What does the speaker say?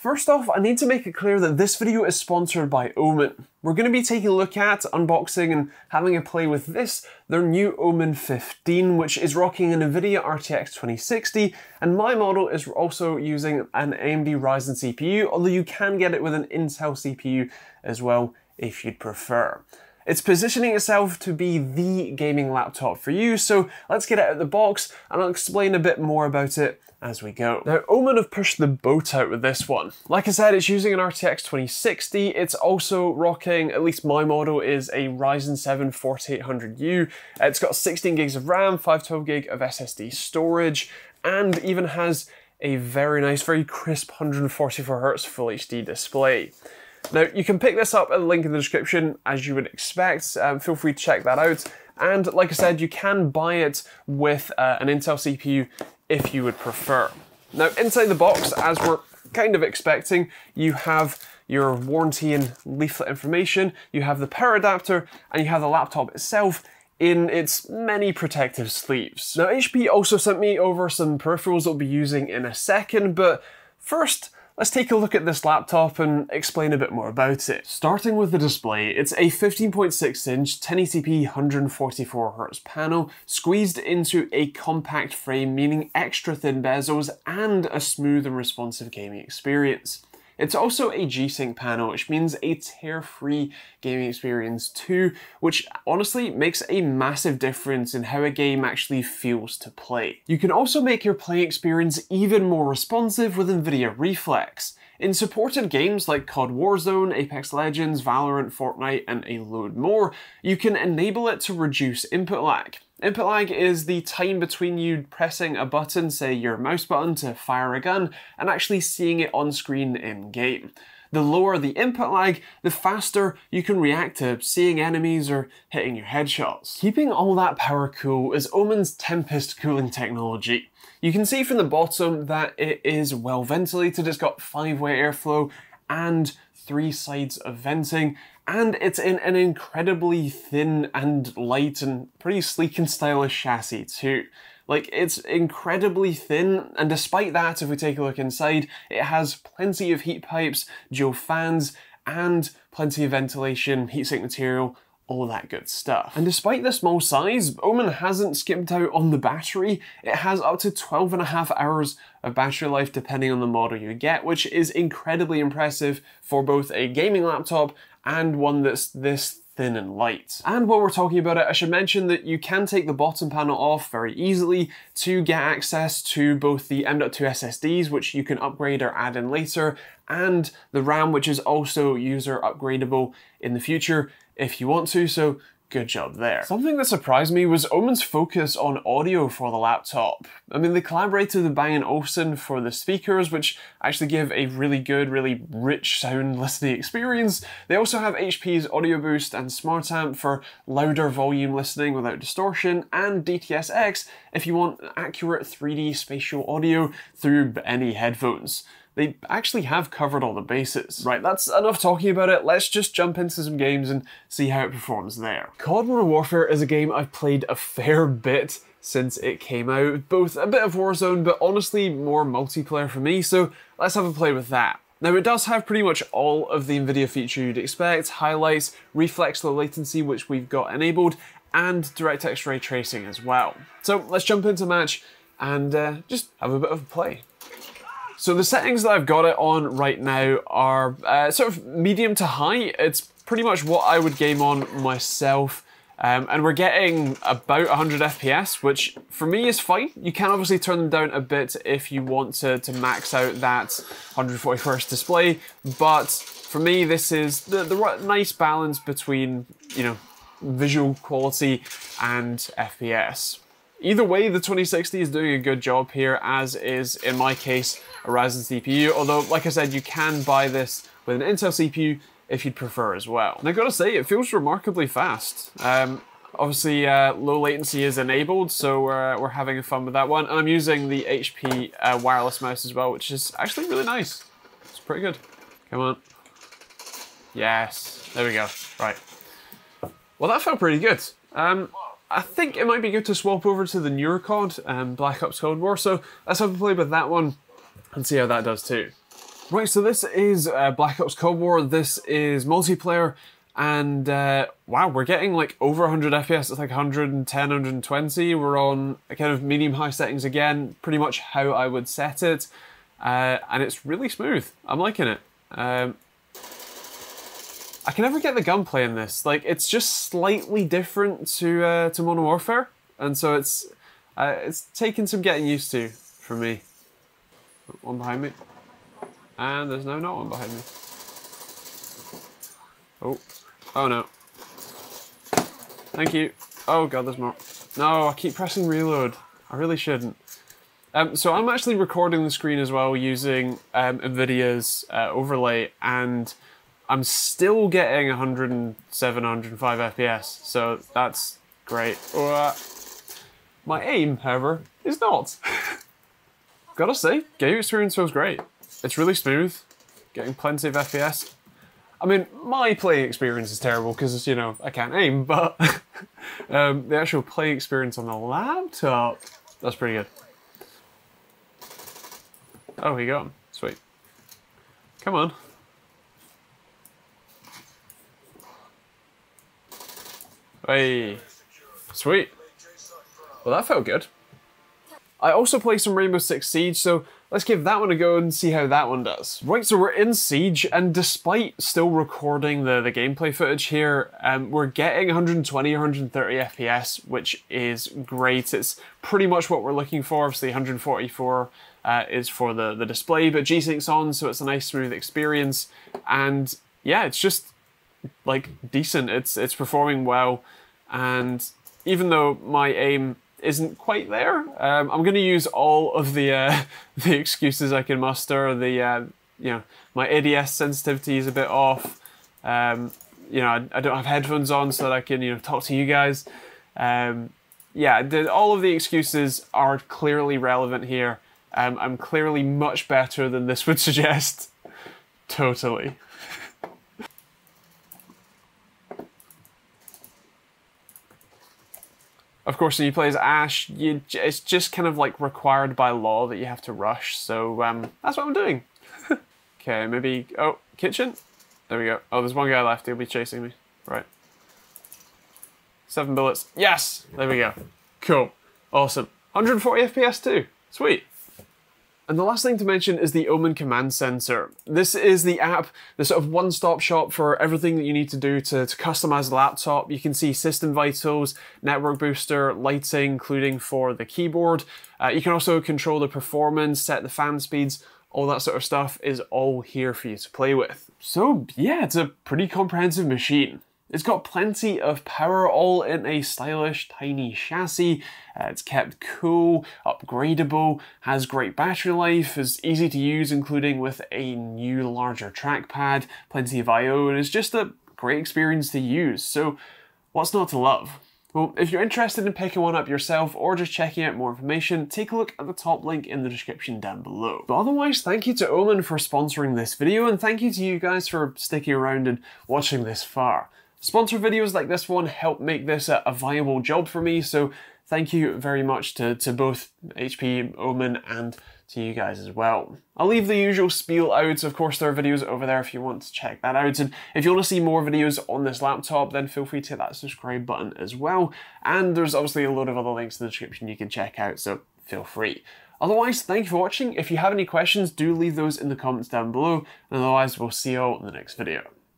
First off, I need to make it clear that this video is sponsored by Omen. We're going to be taking a look at, unboxing and having a play with this, their new Omen 15, which is rocking an NVIDIA RTX 2060, and my model is also using an AMD Ryzen CPU, although you can get it with an Intel CPU as well if you'd prefer. It's positioning itself to be the gaming laptop for you, so let's get it out of the box and I'll explain a bit more about it as we go. Now, Omen have pushed the boat out with this one. Like I said, it's using an RTX 2060. It's also rocking, at least my model is a Ryzen 7 4800U. It's got 16 gigs of RAM, 512 gig of SSD storage, and even has a very nice, very crisp 144Hz Full HD display. Now, you can pick this up at the link in the description, as you would expect. Um, feel free to check that out. And like I said, you can buy it with uh, an Intel CPU if you would prefer. Now, inside the box, as we're kind of expecting, you have your warranty and leaflet information, you have the power adapter, and you have the laptop itself in its many protective sleeves. Now, HP also sent me over some peripherals I'll be using in a second, but first, Let's take a look at this laptop and explain a bit more about it. Starting with the display, it's a 15.6 inch 1080p 144Hz panel squeezed into a compact frame meaning extra thin bezels and a smooth and responsive gaming experience. It's also a G-Sync panel, which means a tear-free gaming experience too, which honestly makes a massive difference in how a game actually feels to play. You can also make your playing experience even more responsive with NVIDIA Reflex. In supported games like COD Warzone, Apex Legends, Valorant, Fortnite, and a load more, you can enable it to reduce input lag. Input lag is the time between you pressing a button, say your mouse button to fire a gun, and actually seeing it on screen in game. The lower the input lag, the faster you can react to seeing enemies or hitting your headshots. Keeping all that power cool is Omen's Tempest cooling technology. You can see from the bottom that it is well ventilated, it's got five-way airflow and three sides of venting, and it's in an incredibly thin and light and pretty sleek and stylish chassis too. Like, it's incredibly thin, and despite that, if we take a look inside, it has plenty of heat pipes, dual fans, and plenty of ventilation, heatsink material, all that good stuff. And despite the small size, Omen hasn't skipped out on the battery. It has up to 12 and a half hours of battery life depending on the model you get, which is incredibly impressive for both a gaming laptop and one that's this thin and light. And while we're talking about it, I should mention that you can take the bottom panel off very easily to get access to both the M.2 SSDs, which you can upgrade or add in later, and the RAM, which is also user upgradable in the future if you want to, so good job there. Something that surprised me was Omen's focus on audio for the laptop. I mean, they collaborated with Bang & Olufsen for the speakers, which actually give a really good, really rich sound listening experience. They also have HP's Audio Boost and Smart Amp for louder volume listening without distortion, and DTS-X if you want accurate 3D spatial audio through any headphones they actually have covered all the bases. Right, that's enough talking about it. Let's just jump into some games and see how it performs there. COD Modern Warfare is a game I've played a fair bit since it came out. Both a bit of Warzone, but honestly more multiplayer for me, so let's have a play with that. Now it does have pretty much all of the NVIDIA feature you'd expect, highlights, reflex low latency which we've got enabled, and DirectX ray tracing as well. So let's jump into match and uh, just have a bit of a play. So the settings that I've got it on right now are uh, sort of medium to high. It's pretty much what I would game on myself. Um, and we're getting about 100 FPS, which for me is fine. You can obviously turn them down a bit if you want to, to max out that 141st display, but for me this is the, the nice balance between, you know, visual quality and FPS. Either way, the 2060 is doing a good job here, as is, in my case, a Ryzen CPU, although, like I said, you can buy this with an Intel CPU if you'd prefer as well. And I gotta say, it feels remarkably fast. Um, obviously, uh, low latency is enabled, so we're, we're having fun with that one. And I'm using the HP uh, wireless mouse as well, which is actually really nice. It's pretty good. Come on. Yes, there we go. Right. Well, that felt pretty good. Um, I think it might be good to swap over to the newer COD, um, Black Ops Cold War, so let's have a play with that one and see how that does too. Right, so this is uh, Black Ops Cold War. This is multiplayer, and uh, wow, we're getting like over 100 FPS. It's like 110, 120. We're on a kind of medium high settings again, pretty much how I would set it, uh, and it's really smooth. I'm liking it. Um, I can never get the gunplay in this. Like, it's just slightly different to uh, to Modern Warfare, and so it's uh, it's taken some getting used to for me. One behind me. And there's no not one behind me. Oh. Oh no. Thank you. Oh god, there's more. No, I keep pressing reload. I really shouldn't. Um, so I'm actually recording the screen as well using um, NVIDIA's uh, overlay and I'm still getting 107, 105 FPS, so that's great. Uh, my aim, however, is not. Gotta say, game experience feels great. It's really smooth, getting plenty of FPS. I mean, my playing experience is terrible because, you know, I can't aim, but um, the actual play experience on the laptop, that's pretty good. Oh, he got him. Sweet. Come on. Hey. Sweet. Well, that felt good. I also play some Rainbow Six Siege, so let's give that one a go and see how that one does. Right, so we're in Siege, and despite still recording the, the gameplay footage here, um, we're getting 120 130 FPS, which is great. It's pretty much what we're looking for. Obviously, 144 uh, is for the, the display, but G-Sync's on, so it's a nice smooth experience. And yeah, it's just like decent. It's it's performing well, and even though my aim isn't quite there. Um, I'm going to use all of the uh, the excuses I can muster. The uh, you know my ADS sensitivity is a bit off. Um, you know I, I, don't have headphones on so that I can you know talk to you guys. Um, yeah, the, all of the excuses are clearly relevant here. Um, I'm clearly much better than this would suggest. totally. Of course, when you play as Ash, you, it's just kind of like required by law that you have to rush, so um, that's what I'm doing. okay, maybe... Oh, kitchen? There we go. Oh, there's one guy left. He'll be chasing me. Right. Seven bullets. Yes! There we go. Cool. Awesome. 140 FPS too. Sweet. And the last thing to mention is the Omen Command Center. This is the app, the sort of one-stop shop for everything that you need to do to, to customize the laptop. You can see system vitals, network booster, lighting, including for the keyboard. Uh, you can also control the performance, set the fan speeds, all that sort of stuff is all here for you to play with. So yeah, it's a pretty comprehensive machine. It's got plenty of power, all in a stylish, tiny chassis. Uh, it's kept cool, upgradable, has great battery life, is easy to use, including with a new, larger trackpad, plenty of I.O., and it's just a great experience to use. So, what's not to love? Well, if you're interested in picking one up yourself or just checking out more information, take a look at the top link in the description down below. But otherwise, thank you to Omen for sponsoring this video, and thank you to you guys for sticking around and watching this far. Sponsor videos like this one help make this a, a viable job for me, so thank you very much to, to both HP, Omen, and to you guys as well. I'll leave the usual spiel out. Of course, there are videos over there if you want to check that out. And if you want to see more videos on this laptop, then feel free to hit that subscribe button as well. And there's obviously a load of other links in the description you can check out, so feel free. Otherwise, thank you for watching. If you have any questions, do leave those in the comments down below. And otherwise, we'll see you all in the next video.